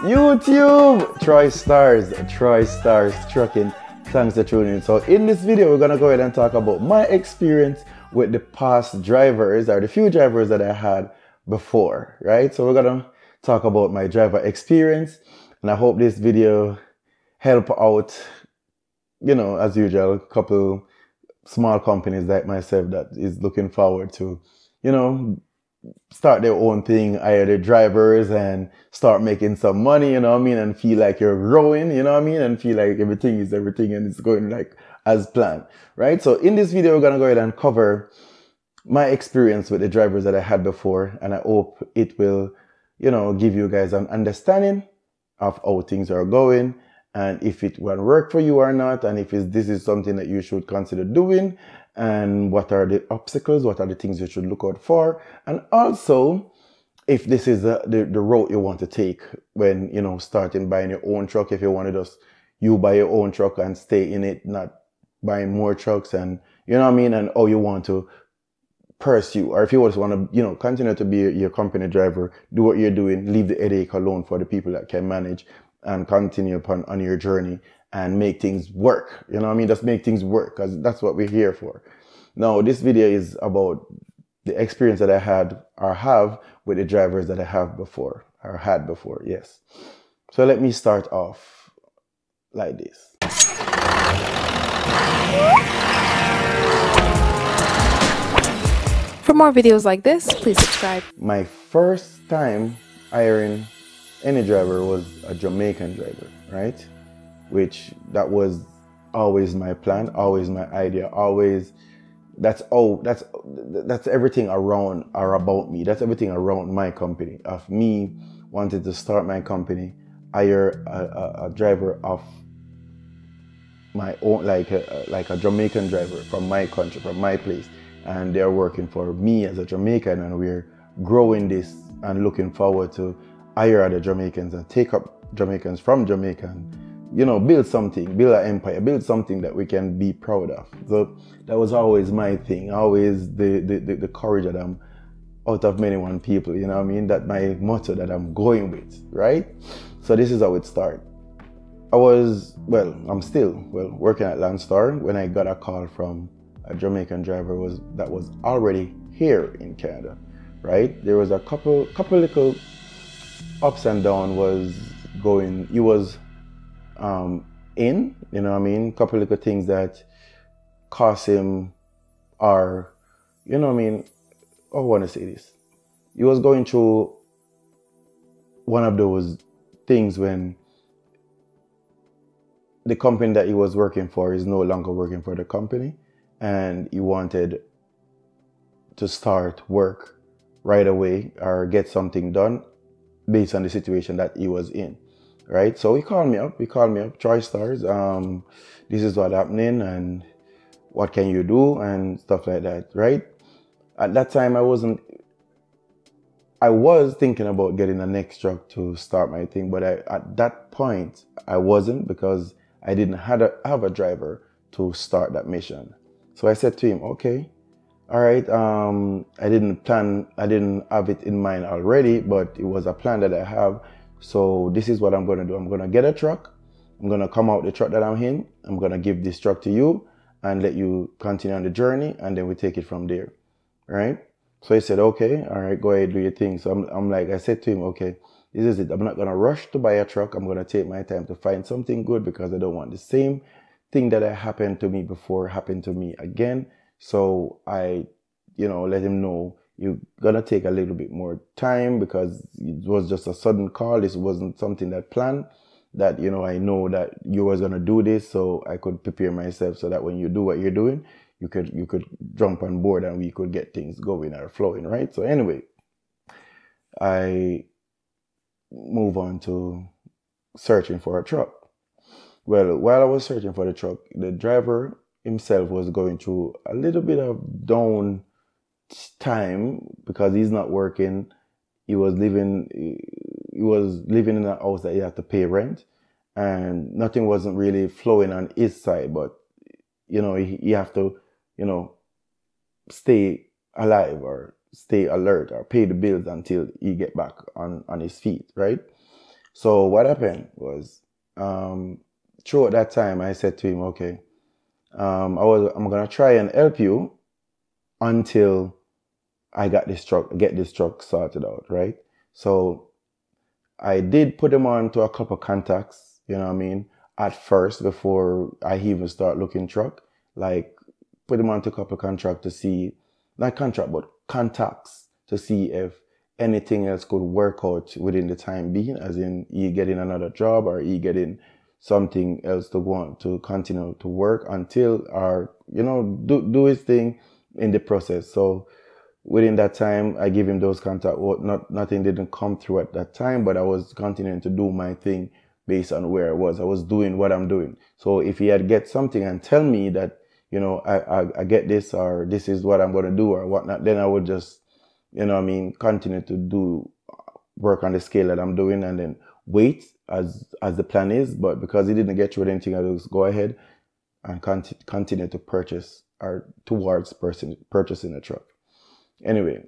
YouTube! Troy Starz, Troy Starz Trucking. Thanks for tuning in. So in this video, we're gonna go ahead and talk about my experience with the past drivers or the few drivers that I had before, right? So we're gonna talk about my driver experience and I hope this video help out, you know, as usual, a couple small companies like myself that is looking forward to, you know, start their own thing, hire the drivers and start making some money, you know what I mean? And feel like you're growing, you know what I mean? And feel like everything is everything and it's going like as planned, right? So in this video, we're going to go ahead and cover my experience with the drivers that I had before. And I hope it will, you know, give you guys an understanding of how things are going and if it will work for you or not. And if this is something that you should consider doing and what are the obstacles, what are the things you should look out for, and also if this is the, the, the route you want to take when you know starting buying your own truck, if you want to just you buy your own truck and stay in it, not buying more trucks, and you know what I mean, and oh you want to pursue, or if you just want to you know continue to be your company driver, do what you're doing, leave the headache alone for the people that can manage, and continue upon on your journey and make things work. You know what I mean? Just make things work because that's what we're here for. Now, this video is about the experience that I had or have with the drivers that I have before or had before. Yes. So let me start off like this. For more videos like this, please subscribe. My first time hiring any driver was a Jamaican driver, right? which that was always my plan, always my idea, always that's oh that's that's everything around or about me. That's everything around my company. Of me wanted to start my company, hire a, a, a driver of my own like a, like a Jamaican driver from my country, from my place, and they're working for me as a Jamaican, and we're growing this and looking forward to hire other Jamaicans and take up Jamaicans from Jamaica and you know, build something, build an empire, build something that we can be proud of. So that was always my thing, always the, the, the, the courage that I'm out of many one people, you know I mean? That my motto that I'm going with, right? So this is how it started. I was, well, I'm still, well, working at Landstar when I got a call from a Jamaican driver was that was already here in Canada, right? There was a couple, couple little ups and down was going, he was um, in, you know what I mean? Couple of things that cost him are, you know what I mean? I want to say this. He was going through one of those things when the company that he was working for is no longer working for the company and he wanted to start work right away or get something done based on the situation that he was in right? So he called me up. He called me up, Troy Starz. Um, this is what happening, and what can you do, and stuff like that, right? At that time, I wasn't. I was thinking about getting a next truck to start my thing, but I, at that point, I wasn't because I didn't have a, have a driver to start that mission. So I said to him, okay, all right, um, I didn't plan, I didn't have it in mind already, but it was a plan that I have. So this is what I'm going to do. I'm going to get a truck. I'm going to come out the truck that I'm in. I'm going to give this truck to you and let you continue on the journey. And then we take it from there. Right. So he said, okay, all right, go ahead, do your thing. So I'm, I'm like, I said to him, okay, this is it. I'm not going to rush to buy a truck. I'm going to take my time to find something good because I don't want the same thing that happened to me before happen to me again. So I, you know, let him know you're gonna take a little bit more time because it was just a sudden call. This wasn't something that planned. That you know, I know that you was gonna do this, so I could prepare myself so that when you do what you're doing, you could you could jump on board and we could get things going or flowing, right? So anyway, I move on to searching for a truck. Well, while I was searching for the truck, the driver himself was going through a little bit of down time because he's not working. He was living he was living in a house that he had to pay rent and nothing wasn't really flowing on his side but you know he, he have to you know stay alive or stay alert or pay the bills until he get back on on his feet right So what happened was, um, throughout that time, I said to him, okay, um, I was, I'm gonna try and help you until I got this truck, get this truck sorted out, right? So I did put him on to a couple contacts, you know what I mean, at first before I even start looking truck. Like put him on to a couple contract to see, not contract, but contacts to see if anything else could work out within the time being, as in he getting another job or he getting something else to go on to continue to work until or you know do do his thing in the process. So within that time, I give him those contacts. Well, not nothing didn't come through at that time, but I was continuing to do my thing based on where I was. I was doing what I'm doing. So if he had get something and tell me that you know I I, I get this or this is what I'm going to do or whatnot, then I would just you know I mean continue to do work on the scale that I'm doing and then wait as as the plan is. But because he didn't get through anything, I just go ahead and continue continue to purchase or towards person purchasing a truck anyway,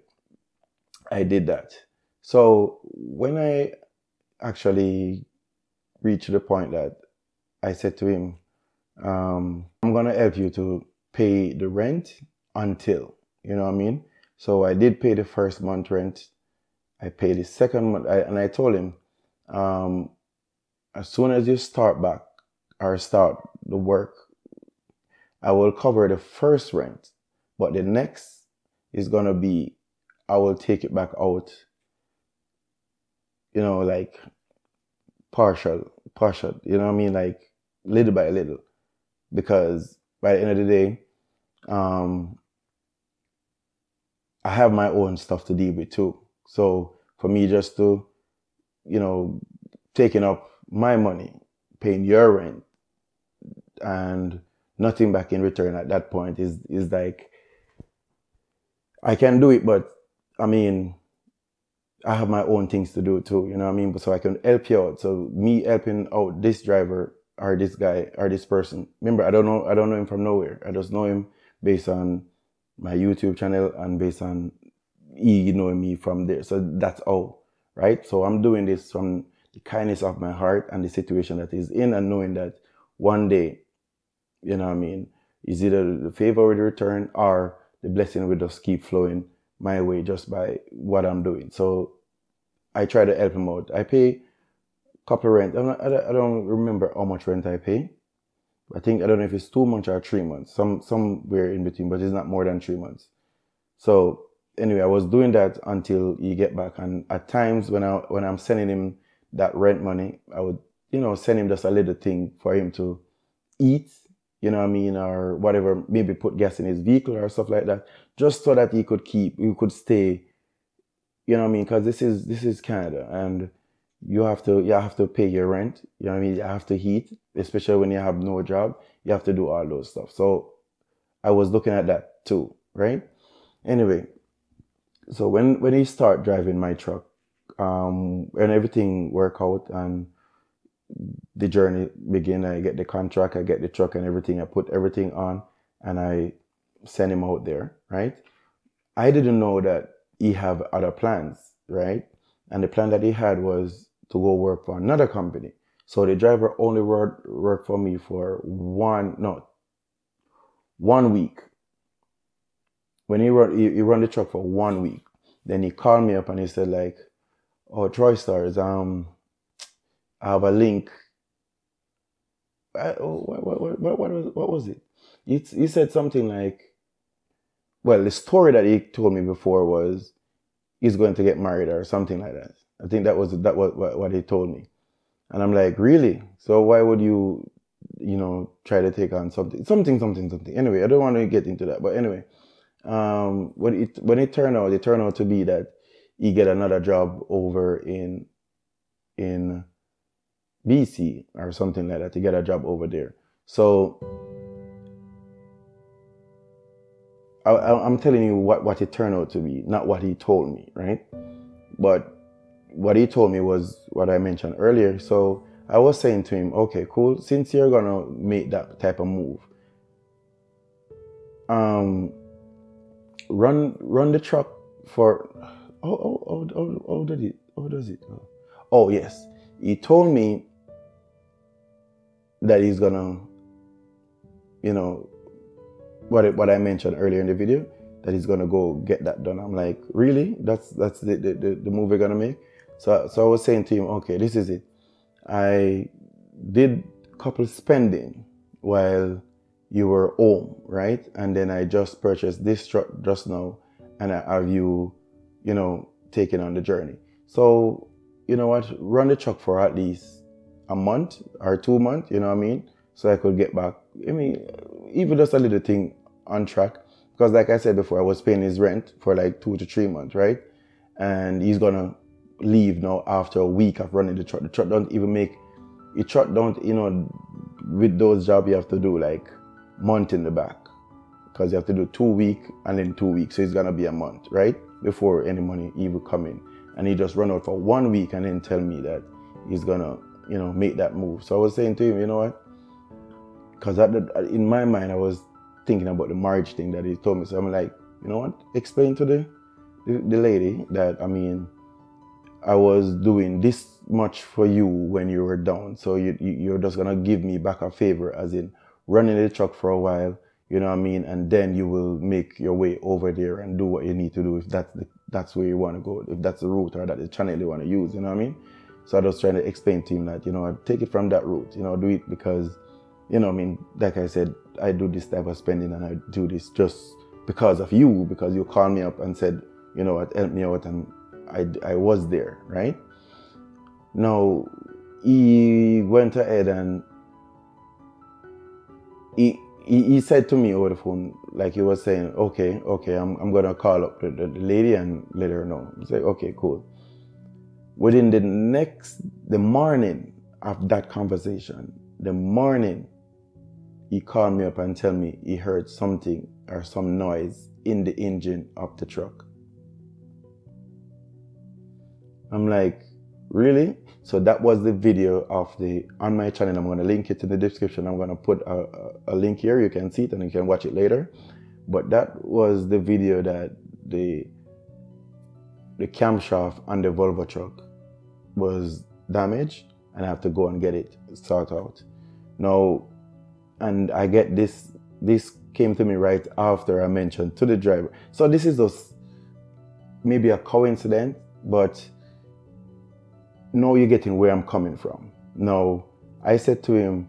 I did that. So when I actually reached the point that I said to him, um, I'm going to help you to pay the rent until, you know what I mean? So I did pay the first month rent. I paid the second month, I, and I told him, um, as soon as you start back or start the work, I will cover the first rent, but the next is gonna be I will take it back out. You know, like partial, partial. You know what I mean? Like little by little, because by the end of the day, um, I have my own stuff to deal with too. So for me, just to, you know, taking up my money, paying your rent, and nothing back in return at that point is is like I can do it, but I mean, I have my own things to do too, you know what I mean? But so I can help you out. So me helping out this driver or this guy or this person. Remember, I don't know, I don't know him from nowhere. I just know him based on my YouTube channel and based on he knowing me from there. So that's all, right? So I'm doing this from the kindness of my heart and the situation that he's in and knowing that one day, you know what I mean, is either the favor will return or the blessing will just keep flowing my way just by what I'm doing. So I try to help him out. I pay a couple rent. Not, I don't remember how much rent I pay. I think I don't know if it's two months or three months. Some somewhere in between, but it's not more than three months. So anyway, I was doing that until he get back. And at times when I when I'm sending him that rent money, I would you know send him just a little thing for him to eat you know what I mean, or whatever, maybe put gas in his vehicle or stuff like that, just so that he could keep, he could stay, you know what I mean, because this is this is Canada and you have to you have to pay your rent, you know what I mean, you have to heat, especially when you have no job, you have to do all those stuff. So I was looking at that too, right? Anyway, so when when he start driving my truck, um, and everything work out and the journey begin. I get the contract, I get the truck and everything. I put everything on and I send him out there, right? I didn't know that he have other plans, right? And the plan that he had was to go work for another company. So the driver only worked worked for me for one no one week. When he run he, he run the truck for one week. Then he called me up and he said like, "Oh, Troy Starz, um, I have a link. I, what, what, what, what, was, what was it? He, he said something like, well, the story that he told me before was he's going to get married or something like that. I think that was that was what, what he told me, and I'm like, really? So why would you, you know, try to take on something, something, something, something? Anyway, I don't want to get into that, but anyway, um, when it when it turned out, it turned out to be that he get another job over in in BC or something like that to get a job over there. So I, am telling you what, what it turned out to be, not what he told me, right? But what he told me was what I mentioned earlier. So I was saying to him, okay, cool. Since you're gonna make that type of move, um, run run the truck for. Oh oh oh oh, oh did it? Oh does it? Oh, oh yes he told me that he's gonna, you know, what it, what I mentioned earlier in the video, that he's gonna go get that done. I'm like, really? That's that's the the, the, the move we're gonna make. So so I was saying to him, okay, this is it. I did couple spending while you were home, right? And then I just purchased this truck just now, and I have you, you know, taking on the journey. So you know what? Run the truck for at least a month or two months. You know what I mean? So I could get back. I mean, even just a little thing on track. Because like I said before, I was paying his rent for like two to three months, right? And he's gonna leave now after a week of running the truck. The truck don't even make the truck don't, you know, with those jobs you have to do like month in the back. Because you have to do two week and then two weeks. So it's gonna be a month, right? Before any money even come in. And he just run out for one week and then tell me that he's gonna, you know, make that move. So I was saying to him, you know what? Because in my mind I was thinking about the marriage thing that he told me. So I'm like, you know what? Explain to the, the, the lady that, I mean, I was doing this much for you when you were down. So you, you, are just to give me back a favor, as in running the truck for a while, you know what I mean? And then you will make your way over there and do what you need to do if that's the, that's where you want to go, if that's the route or that the channel you want to use, you know what I mean? So I was trying to explain to him that, you know, take it from that route, you know, do it because, you know, I mean, like I said, I do this type of spending and I do this just because of you, because you called me up and said, you know what, help me out and I, I was there, right? Now, he went ahead and he, he, he said to me over the phone, like he was saying, okay, okay, I'm, I'm to call up the, the, lady and let her know. I said, okay, cool. Within the next, the morning of that conversation, the morning he called me up and tell me he heard something or some noise in the engine of the truck. I'm like, really? So that was the video of the on my channel. I'm going to link it in the description. I'm going to put a, a, link here. You can see it and you can watch it later. But that was the video that the the camshaft on the Volvo truck was damaged and I have to go and get it sorted out. Now and I get this this came to me right after I mentioned to the driver. So this is just maybe a coincidence, but now you're getting where I'm coming from. Now I said to him,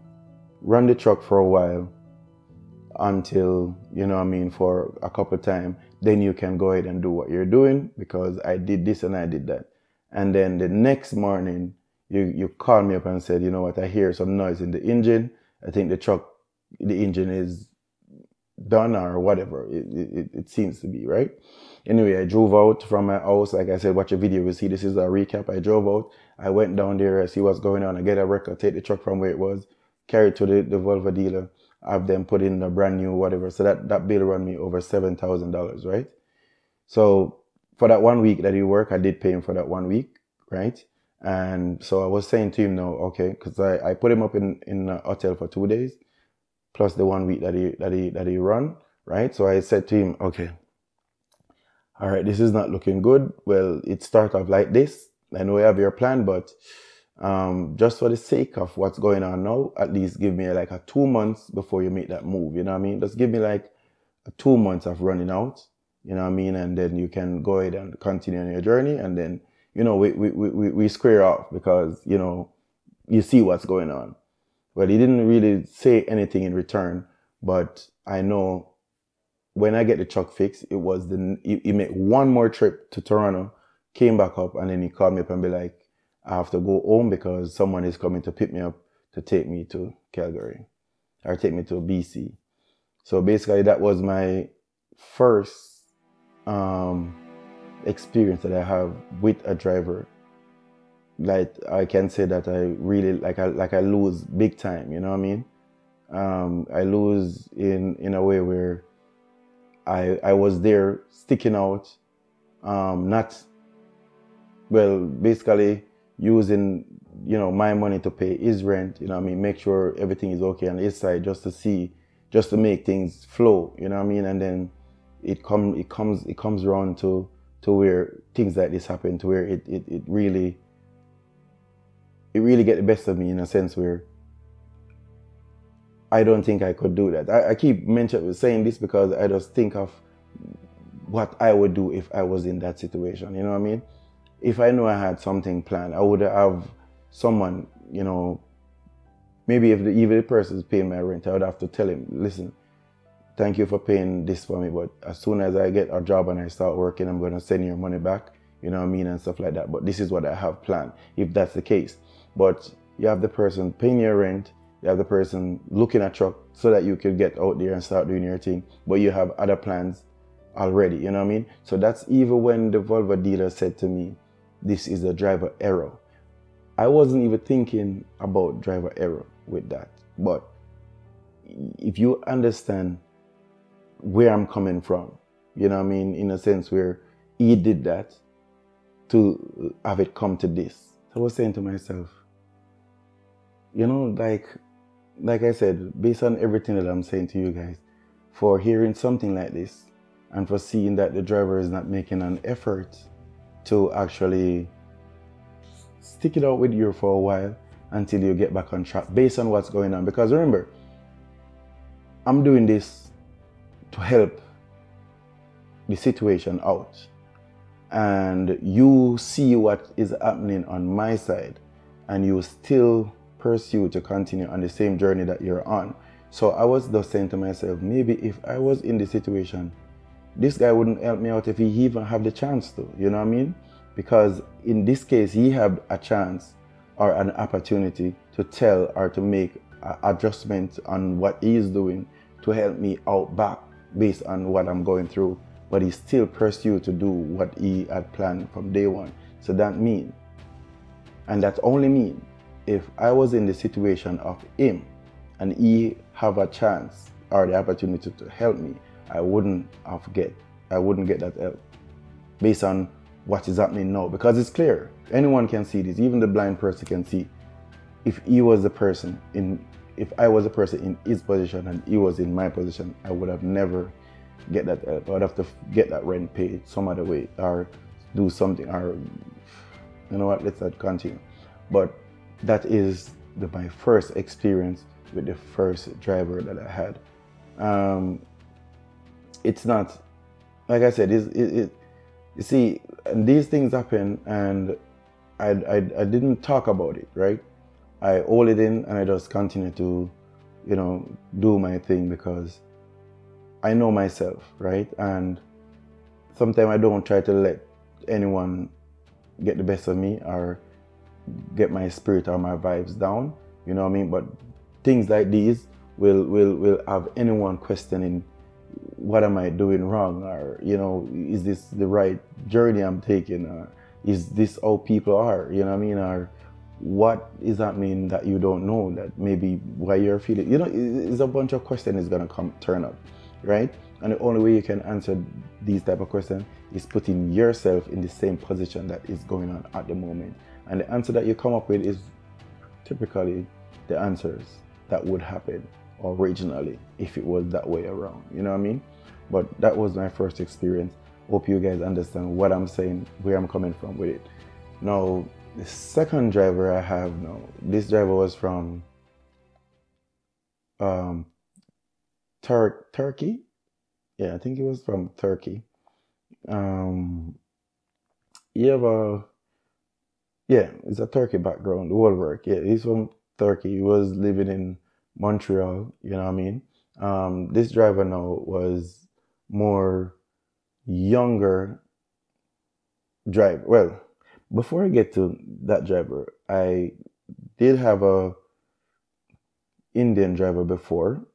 run the truck for a while until you know I mean for a couple of time. Then you can go ahead and do what you're doing because I did this and I did that. And then the next morning you you called me up and said, you know what, I hear some noise in the engine. I think the truck the engine is done or whatever it, it, it, seems to be right anyway i drove out from my house like i said watch a video you see this is a recap i drove out i went down there i see what's going on i get a record take the truck from where it was carry it to the, the volvo dealer have them put in a brand new whatever so that that bill run me over seven thousand dollars right so for that one week that he worked i did pay him for that one week right and so i was saying to him no okay because I, I put him up in in a hotel for two days plus the one week that he that he that he run, right? So I said to him, okay, all right, this is not looking good. Well, it start off like this. I know you have your plan, but um, just for the sake of what's going on now, at least give me like a two months before you make that move. You know what I mean? Just give me like two months of running out. You know what I mean? And then you can go ahead and continue on your journey. And then, you know, we, we, we, we square off because, you know, you see what's going on. Well, he didn't really say anything in return, but I know when I get the truck fixed, it was the he, he made one more trip to Toronto, came back up, and then he called me up and be like, I have to go home because someone is coming to pick me up to take me to Calgary or take me to BC. So basically, that was my first um, experience that I have with a driver like I can say that I really like I like I lose big time. You know what I mean? Um, I lose in in a way where I I was there sticking out, um, not well basically using you know my money to pay his rent. You know I mean? Make sure everything is okay on his side just to see just to make things flow. You know what I mean? And then it come it comes it comes around to to where things like this happen to where it it, it really it really get the best of me in a sense where I don't think I could do that. I, I keep mentioning saying this because I just think of what I would do if I was in that situation. You know what I mean? If I knew I had something planned, I would have someone, you know, maybe if the even the person is paying my rent, I would have to tell him, listen, thank you for paying this for me, but as soon as I get a job and I start working, I'm gonna send your money back, you know what I mean, and stuff like that. But this is what I have planned, if that's the case. But you have the person paying your rent, you have the person looking at truck so that you could get out there and start doing your thing, but you have other plans already, you know what I mean? So that's even when the Volvo dealer said to me, this is a driver error. I wasn't even thinking about driver error with that. But if you understand where I'm coming from, you know what I mean, in a sense where he did that to have it come to this. I was saying to myself, you know, like like I said, based on everything that I'm saying to you guys, for hearing something like this and for seeing that the driver is not making an effort to actually stick it out with you for a while until you get back on track based on what's going on. Because remember, I'm doing this to help the situation out. And you see what is happening on my side, and you still pursue to continue on the same journey that you're on. So I was just saying to myself, maybe if I was in the situation, this guy wouldn't help me out if he even have the chance to, you know what I mean? Because in this case, he had a chance or an opportunity to tell or to make adjustment on what he is doing to help me out back based on what I'm going through. But he still pursued to do what he had planned from day one. So that mean, and that only mean, if I was in the situation of him and he have a chance or the opportunity to help me, I wouldn't have get I wouldn't get that help based on what is happening now because it's clear. Anyone can see this, even the blind person can see. If he was the person in if I was a person in his position and he was in my position, I would have never get that help. I'd have to get that rent paid some other way or do something or you know what, let's not continue. But that is the, my first experience with the first driver that I had. Um, it's not, like I said, it, it, you see, these things happen and I, I, I didn't talk about it, right? I hold it in and I just continue to, you know, do my thing because I know myself, right? And sometimes I don't try to let anyone get the best of me or get my spirit or my vibes down. You know what I mean? But things like these will will will have anyone questioning what am I doing wrong? Or you know is this the right journey I'm taking? Or is this how people are? You know what I mean? Or what is that mean that you don't know that maybe why you're feeling you know it's a bunch of questions is gonna come turn up right? And the only way you can answer these type of questions is putting yourself in the same position that is going on at the moment. And the answer that you come up with is typically the answers that would happen originally if it was that way around. You know what I mean? But that was my first experience. Hope you guys understand what I'm saying, where I'm coming from with it. Now, the second driver I have now, this driver was from um, Tur- Turkey. Yeah, I think it was from Turkey. Um, you a yeah, it's a Turkey background, the whole work. Yeah, he's from Turkey. He was living in Montreal, you know what I mean? Um, this driver now was more younger driver. Well, before I get to that driver, I did have a Indian driver before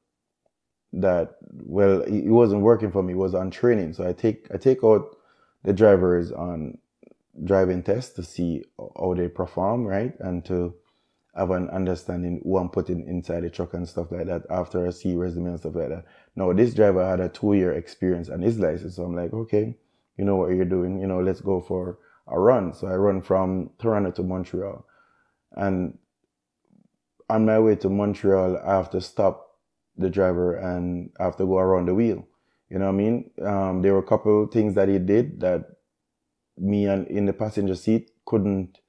that well he wasn't working for me, he was on training. So I take I take out the drivers on driving tests to see how they perform, right? And to have an understanding who I'm putting inside the truck and stuff like that after I see resume and stuff like that. Now this driver had a two year experience and his license, so I'm like, okay, you know what you're doing, you know, let's go for a run. So I run from Toronto to Montreal. And on my way to Montreal, I have to stop the driver and I have to go around the wheel. You know what I mean? Um, there were a couple things that he did that me and in the passenger seat couldn't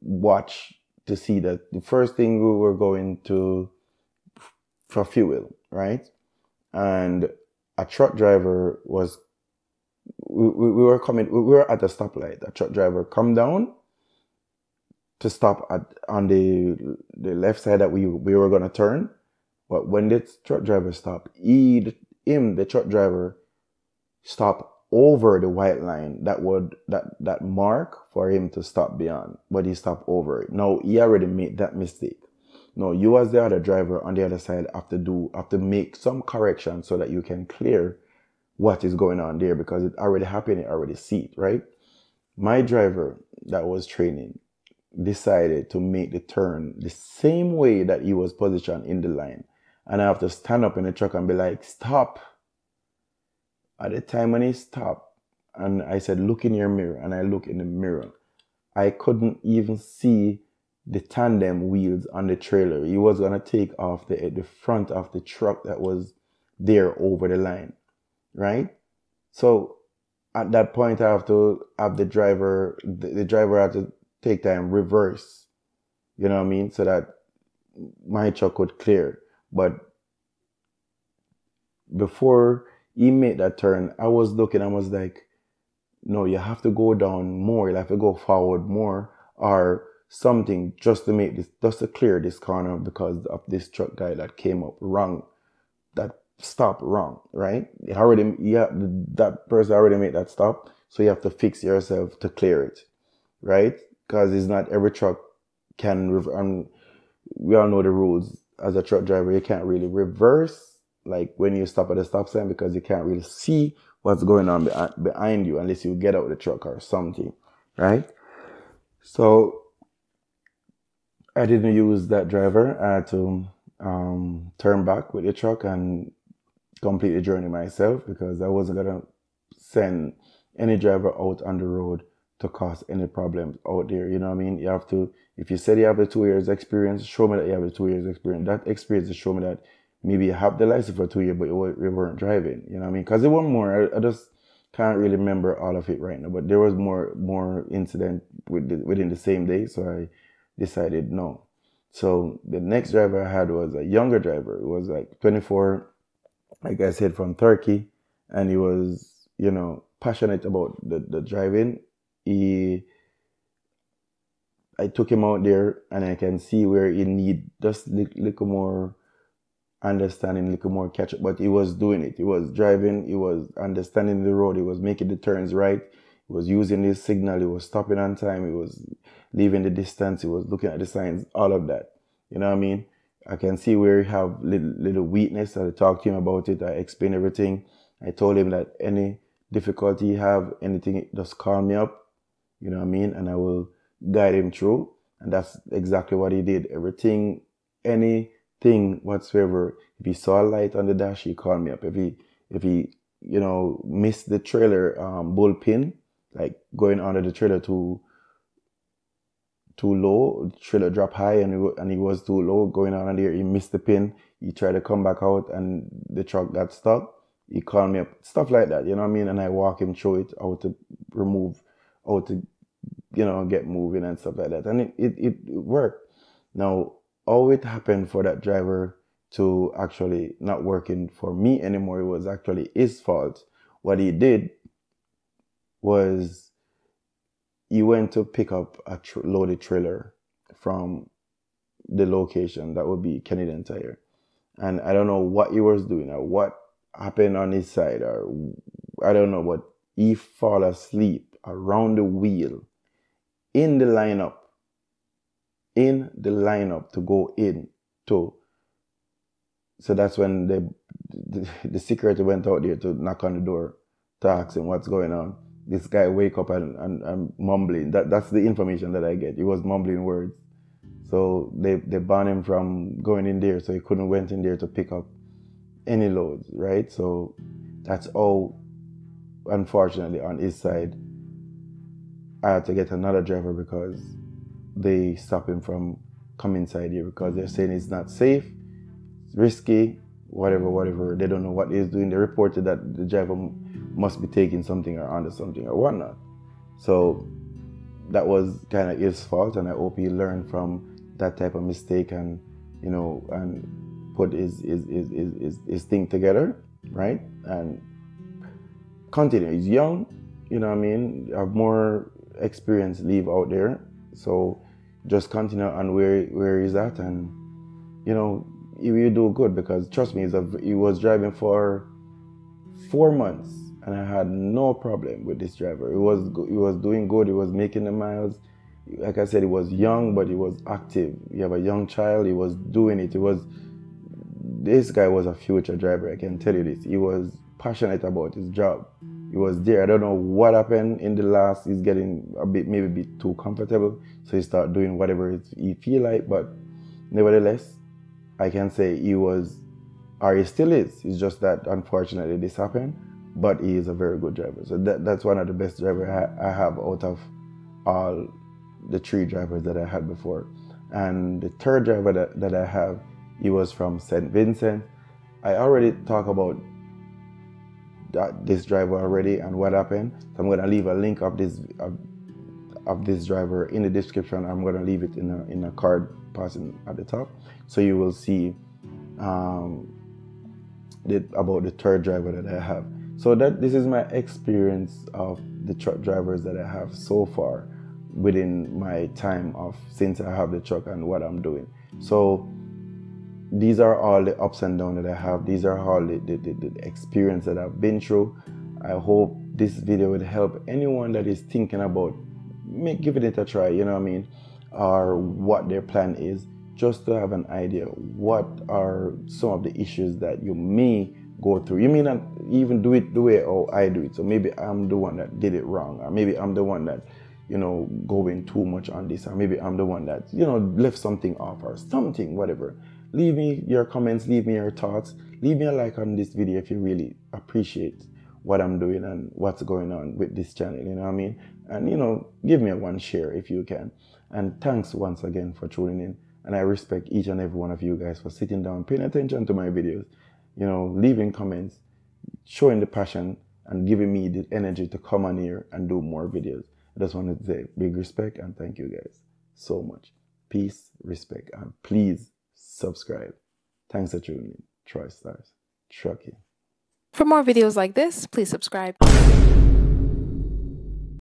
watch to see that the first thing we were going to for fuel, right? And a truck driver was we, we were coming we were at a stoplight. A truck driver come down to stop at on the the left side that we we were gonna turn. But when the truck driver stopped, he him the truck driver stopped over the white line that would that that mark for him to stop beyond, but he stopped over it. Now he already made that mistake. No, you as the other driver on the other side have to do have to make some correction so that you can clear what is going on there because it already happened, it already see it, right? My driver that was training decided to make the turn the same way that he was positioned in the line. And I have to stand up in the truck and be like, stop. At the time when he stopped, and I said, look in your mirror, and I look in the mirror, I couldn't even see the tandem wheels on the trailer. He was gonna take off the the front of the truck that was there over the line, right? So at that point, I have to have the driver. The, the driver had to take time reverse. You know what I mean? So that my truck would clear. But before he made that turn, I was looking. I was like, no, you have to go down more. You have to go forward more, or something just to make this, just to clear this corner because of this truck guy that came up wrong, that stop wrong, right? You already, yeah, that person already made that stop, so you have to fix yourself to clear it, right? Because it's not every truck can, and we all know the rules. As a truck driver, you can't really reverse like when you stop at a stop sign because you can't really see what's going on behind you unless you get out of the truck or something, right? So I didn't use that driver. I had to um, turn back with the truck and complete the journey myself because I wasn't gonna send any driver out on the road to cause any problems out there. You know what I mean? You have to, if you said you have a two years experience, show me that you have a two years experience. That experience is show me that maybe you have the license for two years, but you weren't driving. You know what I mean? Because it wasn't more. I, I, just can't really remember all of it right now. But there was more more incident with the, within the same day, so I decided no. So the next driver I had was a younger driver. It was like 24, like I said, from Turkey, and he was, you know, passionate about the, the driving. He, I took him out there, and I can see where he need just a little more understanding, a little more catch up. But he was doing it. He was driving. He was understanding the road. He was making the turns right. He was using his signal. He was stopping on time. He was leaving the distance. He was looking at the signs. All of that. You know what I mean? I can see where he have little, little weakness. I talked to him about it. I explained everything. I told him that any difficulty you have, anything, just call me up. You know what I mean? And I will guide him through. And that's exactly what he did. Everything, anything whatsoever. If he saw a light on the dash, he called me up. If he, if he, you know, missed the trailer um, bullpin, like going under the trailer too too low, trailer drop high and he, and he was too low going on there. He missed the pin. He tried to come back out and the truck got stuck. He called me up, stuff like that, you know what I mean? And I walk him through it, how to remove, how to, you know, get moving and stuff like that. And it, it, it worked. Now, it happened for that driver to actually not working for me anymore, it was actually his fault. What he did was he went to pick up a tr- loaded trailer from the location that would be Canadian Tire. And I don't know what he was doing or what happened on his side or I don't know, but he fall asleep around the wheel in the lineup. In the lineup to go in to so that's when the, the the security went out there to knock on the door to ask him what's going on this guy wake up and, and, and mumbling. That that's the information that I get. He was mumbling words. So they they banned him from going in there, so he couldn't went in there to pick up any loads, right? So that's all unfortunately on his side. I had to get another driver because they stop him from coming inside here because they're saying it's not safe, it's risky, whatever, whatever. They don't know what he's doing. They reported that the driver must be taking something or under something or whatnot. So that was kind of his fault, and I hope he learned from that type of mistake and you know and put his his, his, his, his thing together, right? And continue. He's young, you know what I mean? Have more experience leave out there. So just continue on where where he's at and you know, he will do good because trust me, a, he was driving for four months and I had no problem with this driver. He was he was doing good. He was making the miles. Like I said, he was young, but he was active. You have a young child. He was doing it. He was. This guy was a future driver. I can tell you this. He was passionate about his job. He was there. I don't know what happened in the last. He's getting a bit, maybe a bit too comfortable, so he start doing whatever he feel like. But nevertheless, I can say he was, or he still is. It's just that unfortunately this happened but he is a very good driver. So that, that's one of the best drivers I, I have out of all the three drivers that I had before. And the third driver that, that I have, he was from St. Vincent. I already talked about that, this driver already and what happened. So I'm gonna leave a link of this of, of this driver in the description. I'm gonna leave it in a in a card passing at the top, so you will see um, the, about the third driver that I have. So that this is my experience of the truck drivers that I have so far within my time of since I have the truck and what I'm doing. So these are all the ups and downs that I have. These are all the, the, the, the experience that I've been through. I hope this video would help anyone that is thinking about make, giving it a try, you know what I mean, or what their plan is, just to have an idea what are some of the issues that you may go through. You may not even do it the way oh I do it. So maybe I'm the one that did it wrong, or maybe I'm the one that, you know, going too much on this, or maybe I'm the one that, you know, left something off or something, whatever. Leave me your comments, leave me your thoughts, leave me a like on this video if you really appreciate what I'm doing and what's going on with this channel, you know what I mean? And you know, give me a one share if you can. And thanks once again for tuning in. And I respect each and every one of you guys for sitting down, paying attention to my videos you know, leaving comments, showing the passion and giving me the energy to come on here and do more videos. I just wanted to say big respect and thank you guys so much. Peace, respect, and please subscribe. Thanks for tuning in. Troy Starz. Trucking. For more videos like this, please subscribe.